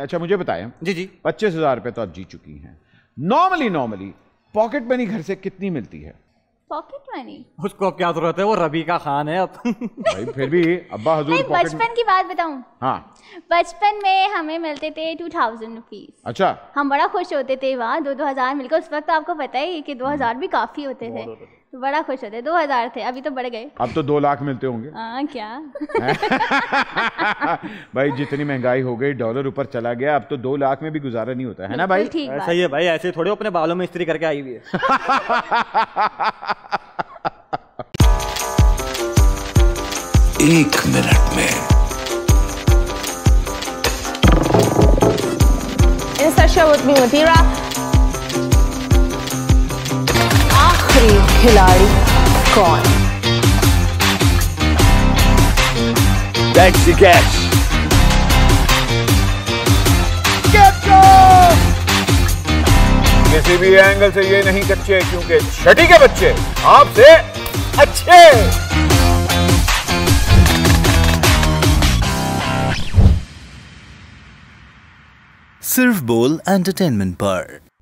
अच्छा मुझे बताएँ। जी जी। पच्चीस हज़ार रुपए तो आप जीत चुकी हैं। नॉर्मली नॉर्मली पॉकेट मनी घर से कितनी मिलती है? पॉकेट मनी उसको क्या ज़रूरत है? वो रबी का खान है अब। भाई फिर भी अब्बा हजूर बचपन की बात बताऊँ। हाँ। बचपन में हमें मिलते थे टू थाउज़ेंड रुपीज़ अच्छा। हम बड़ा खुश होते थे वहाँ दो दो हज़ार मिलकर। उस वक्त आपको पता ही कि दो हज़ार भी काफ़ी होते थे। तो बड़ा खुश होते दो हज़ार थे अभी तो बढ़ गए। अब तो दो लाख मिलते होंगे। हाँ क्या? भाई जितनी महँगाई हो गई डॉलर ऊपर चला गया अब तो दो लाख में भी गुजारा नहीं होता है ना भाई? बात। ही है भाई ऐसे थोड़े अपने बालों में स्त्री करके आई हुई है। एक मिनट में। In session with me Mathira. खिलाड़ी कौन? That's the catch. किसी भी एंगल से ये नहीं कच्चे क्योंकि छठी के बच्चे आपसे अच्छे। सिर्फ़ बोल एंटरटेनमेंट पर।